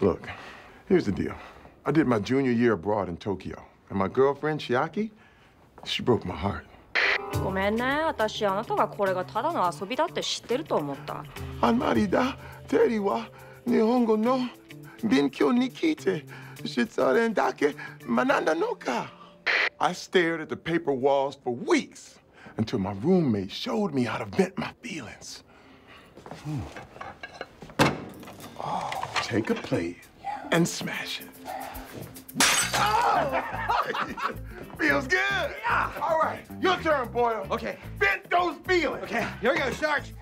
Look, here's the deal. I did my junior year abroad in Tokyo, and my girlfriend, Shiaki, she broke my heart. Eh? i stared at the paper walls for weeks until my roommate showed me how to vent my feelings. Hmm. Oh, take a plate and smash it. Oh. Feels good. Yeah. All right, your turn, Boyle. Okay. Vent those feelings. Okay, here we go, Sarge.